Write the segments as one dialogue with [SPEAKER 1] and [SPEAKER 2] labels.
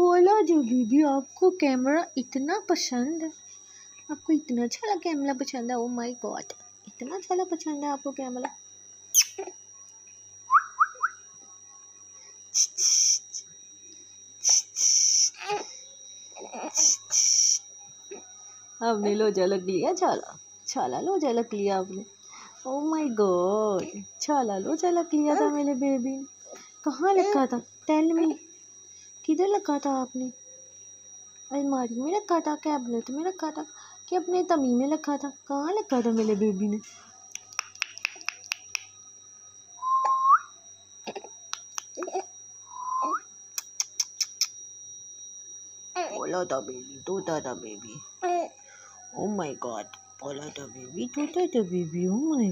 [SPEAKER 1] बोला जो बीबी आपको कैमरा इतना पसंद है आपको इतना अच्छा कैमरा पसंद है ओ माय गॉड इतना अच्छा पसंद है आपको कैमरा आपने लो झलक लिया छाला? छाला लो झलक लिया आपने? ओ माय गॉड छाला लो झलक लिया था मेरे बेबी ने। कहाँ रखा था? टेल में किधर रखा था आपने? अलमारी में रखा था, कैबिनेट में रखा था, कि अपने तमी में रखा था? कहाँ रखा था मेरे बेबी ने? बोला था बेबी था बेबी। ओ माय गॉड बोला था बेबी था बेबी। ओ माय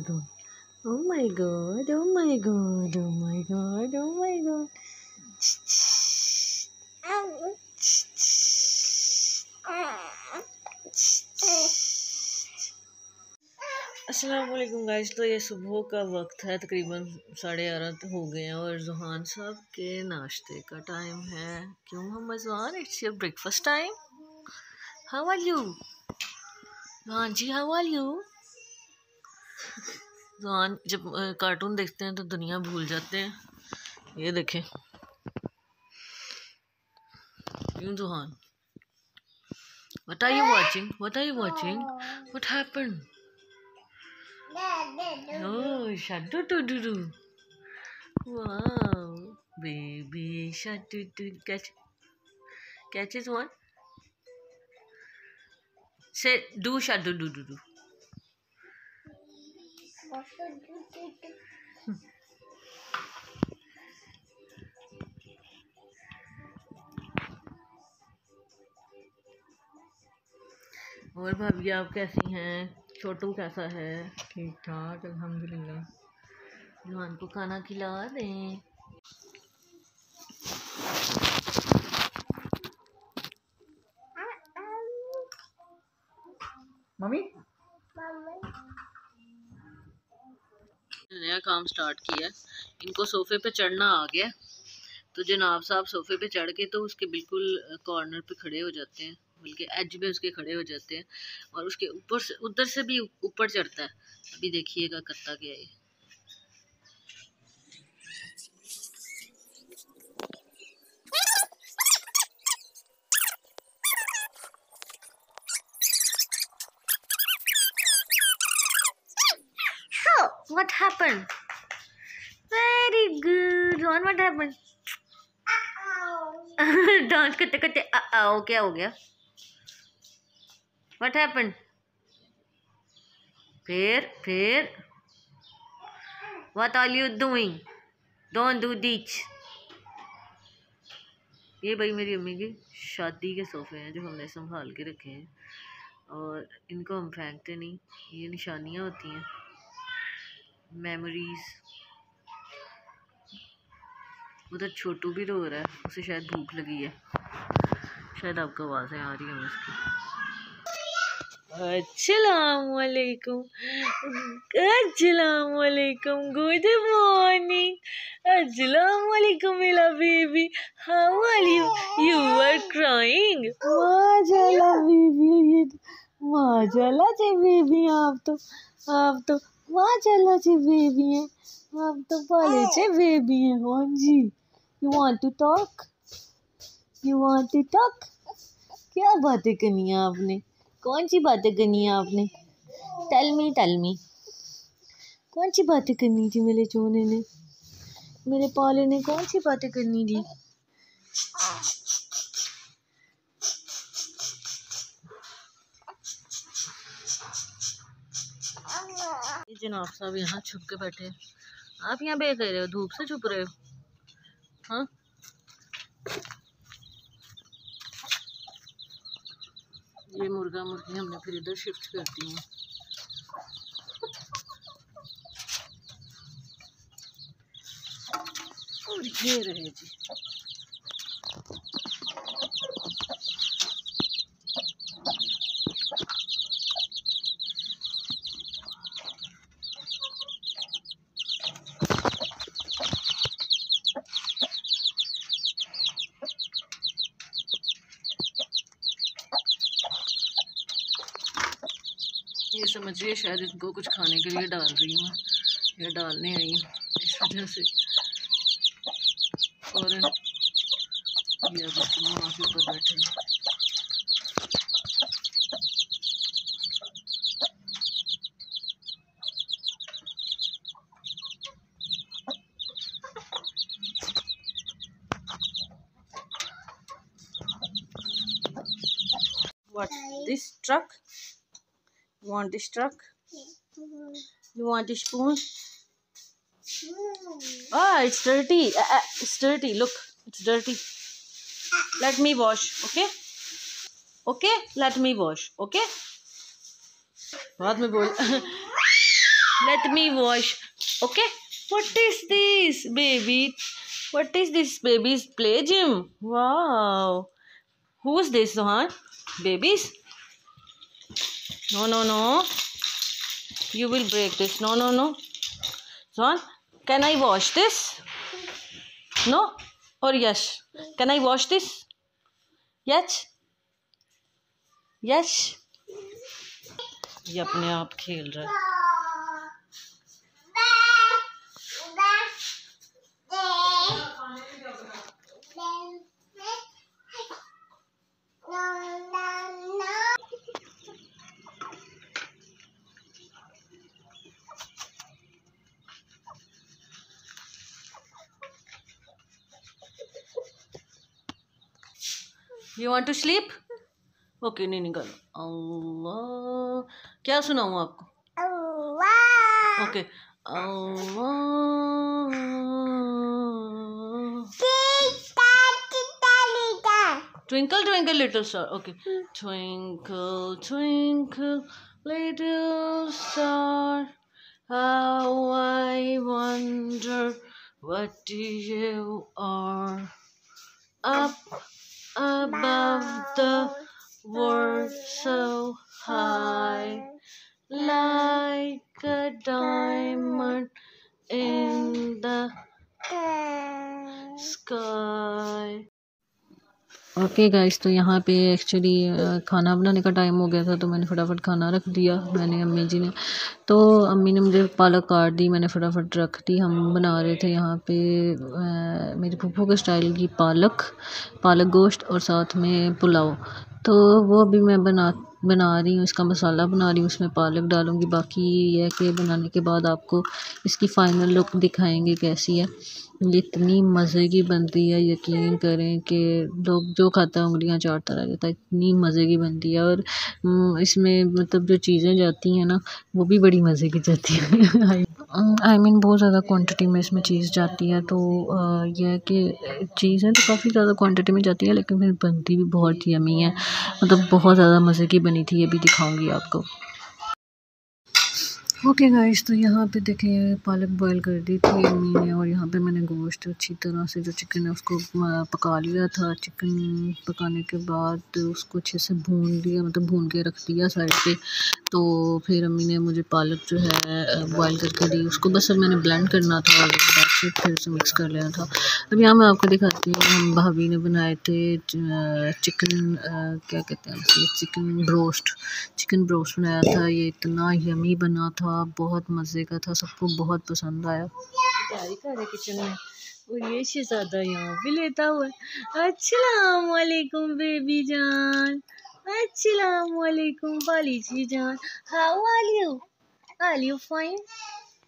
[SPEAKER 1] गॉड अस्सलाम वालेकुम गाइस तो ये सुबह का वक्त है, तकरीबन साढ़े ग्यारह हो गए हैं और जुहान साहब के नाश्ते का टाइम है। क्यों हम Juhan? It's your breakfast time how are you Juhan ji how are you Juhan, जब कार्टून देखते हैं तो दुनिया भूल जाते हैं। ये देखें। क्यों जुहान? What are you watching? What are you watching? What happened? Oh, do do do do. Wow, baby do do catch. Catches one. Say do shut do do do do. और भाभी आप कैसी हैं छोटू कैसा है
[SPEAKER 2] ठीक ठाक, अल्हम्दुलिल्लाह।
[SPEAKER 1] जवान को खाना खिला दें।
[SPEAKER 2] मम्मी?
[SPEAKER 1] नया काम स्टार्ट किया इनको सोफे पे चढ़ना आ गया। तो जनाब साहब सोफे पे चढ़ के तो उसके बिल्कुल कॉर्नर पे खड़े हो जाते हैं। बल्कि एज पे उसके खड़े हो जाते हैं और उसके ऊपर से उधर से भी ऊपर चढ़ता है अभी देखिएगा करता क्या है what happened? Very good. Ron, what happened? Dance करते करते आओ क्या हो गया व्हाट हैपेंड फिर फिर। What are you doing don't do this ये भाई मेरी अम्मी की शादी के सोफ़े हैं जो हमने संभाल के रखे हैं। और इनको हम फेंकते नहीं। ये निशानियाँ होती हैं। मेमोरीज़ उधर छोटू भी रो रहा है। उसे शायद भूख लगी है। शायद आपको आवाज़ें आ रही हैं उसकी। अस्सलामुअलैकुम गुड मॉर्निंग अस्सलामुअलैकुम मेरा baby how are you you are crying baby माशाल्लाह जी बेबी आप तो आप तो माशाल्लाह जी बेबी हैं आप तो पाले चे बेबी हैं हाँ जी you want to talk you want to talk क्या बातें करनी है आपने कौन सी बातें करनी है आपने? टेल मी टेल मी कौन सी बातें करनी थी मेरे चोने ने? मेरे पाले ने कौन सी बातें करनी थी? जनाब साहब यहाँ छुप के बैठे आप यहाँ बेच रहे हो, धूप से छुप रहे हो? हाँ? ये मुर्गा मुर्गी हमने फिर इधर शिफ्ट कर दी हैं। और ये रहे जी। ये समझिए, शायद इनको कुछ खाने के लिए डाल रही हूँ या डालने आई हूँ इस वजह से और ये माँ के ऊपर बैठे हैं? This truck? You want this truck? You want a spoon? Ah, it's dirty. Uh, uh, it's dirty. Look, it's dirty. Let me wash. Okay? Okay? Let me wash. Okay? बाद में बोल Let me wash. Okay? What is this, baby? What is this, baby's play gym? Wow. Who's this, Sohan? Babies? No, no, no. You will break this. No, no, no. Sohan, can I wash this? No? Or yes? Can I wash this? Yes? Yes? ये अपने आप खेल रहा है You want to sleep okay नहीं निकल अल्लाह क्या सुनाऊँ आपको okay Twinkle, twinkle, little star. Okay. Twinkle, twinkle, little star. How I wonder what you are. Up above the world so high, like a diamond in the sky. Okay guys तो यहाँ पे actually खाना बनाने का time हो गया था तो मैंने फटाफट खाना रख दिया मैंने अम्मी जी ने। तो अम्मी ने मुझे पालक काट दी मैंने फटाफट रख दी। हम बना रहे थे यहाँ पे आ, मेरी फूफू के स्टाइल की पालक पालक गोश्त और साथ में पुलाव। तो वो अभी मैं बना बना रही हूँ, इसका मसाला बना रही हूँ उसमें पालक डालूँगी, बाकी ये है कि बनाने के बाद आपको इसकी फ़ाइनल लुक दिखाएँगे कैसी है। ये इतनी मज़े की बनती है, यकीन करें कि लोग जो खाता है, उंगलियाँ चाटता रह जाता है, इतनी मज़े की बनती है। और इसमें मतलब जो चीज़ें जाती हैं ना, वो भी बड़ी मज़े की जाती है। आई मीन बहुत ज़्यादा क्वांटिटी में इसमें चीज़ जाती है तो यह है कि चीज़ें तो काफ़ी ज़्यादा क्वांटिटी में जाती है, लेकिन फिर बनती भी बहुत यमी है। मतलब बहुत ज़्यादा मज़े की बनी थी ये भी दिखाऊँगी आपको। ओके गाइस तो यहाँ पे देखिए पालक बॉईल कर दी थी अम्मी ने और यहाँ पे मैंने गोश्त अच्छी तरह से जो चिकन है, उसको पका लिया था। चिकन पकाने के बाद उसको अच्छे से भून लिया मतलब भून के रख दिया साइड पे। तो फिर अम्मी ने मुझे पालक जो है बॉईल करके दी। उसको बस अब मैंने ब्लेंड करना था, और फिर से मिक्स कर लेना था। अब यहाँ मैं आपको दिखाती हूँ, हम भाभी ने बनाए थे चिकन क्या कहते हैं चिकन ब्रोस्ट चिकन ब्रोस्ट बनाया था, ये इतना यमी बना था। था बहुत मज़े का था, सबको बहुत पसंद आया। कर किचन में। और ये शहजादा यहाँ भी लेता हुआ वालेकुम बेबी जान। अस्सलाम वालेकुम बालीजी जान। How are you are you fine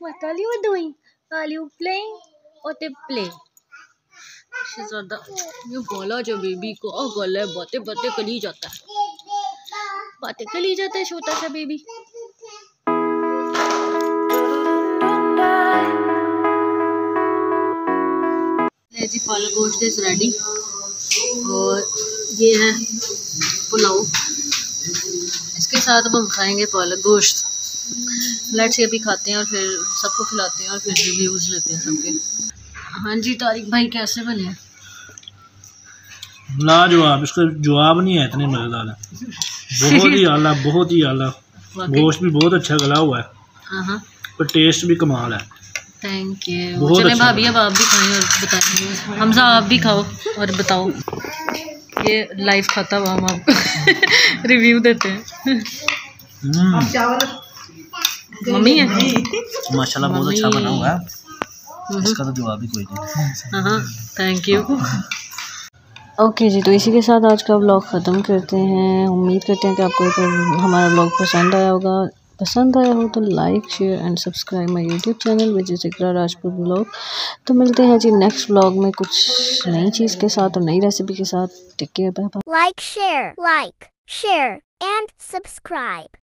[SPEAKER 1] what are you doing are you playing or they play? Shehzada बोला जो बेबी को ओ गोला बातें बातें करी जाता है। बातें करी जाता है, छोटा सा बेबी। जी पालक गोश्त इज़ रेडी और ये है पुलाव। इसके साथ अब हम खाएँगे पालक गोश्त। लेट्स ये भी खाते हैं और फिर सबको खिलाते हैं और फिर रिव्यूज़ लेते हैं सबके। हाँ जी तारिक भाई कैसे बने?
[SPEAKER 3] लाजवाब इसका जवाब नहीं है इतने मज़ेदार है। बहुत ही आला बहुत ही आला। गोश्त भी बहुत अच्छा गला हुआ है।
[SPEAKER 1] हाँ, हाँ।
[SPEAKER 3] टेस्ट भी कमाल है।
[SPEAKER 1] थैंक यू चले अच्छा भाभी अब आप भी खाएँ और बताएँ। हमजा आप भी खाओ और बताओ। ये लाइव खाता हुआ हम आपको रिव्यू देते हैं।
[SPEAKER 3] हम्म,
[SPEAKER 2] मम्मी है?
[SPEAKER 3] माशाल्लाह बहुत अच्छा बना हुआ है। इसका तो जवाब ही कोई नहीं।
[SPEAKER 2] हाँ थैंक यू
[SPEAKER 1] ओके जी तो इसी के साथ आज का व्लॉग ख़त्म करते हैं। उम्मीद करते हैं कि आपको हमारा व्लॉग पसंद आया होगा। पसंद आया हो तो like share and subscribe my YouTube channel which is Rajput blog तो मिलते हैं जी नेक्स्ट ब्लॉग में कुछ नई चीज़ के साथ और नई रेसिपी के साथ. Take care
[SPEAKER 4] like share like, share, and subscribe.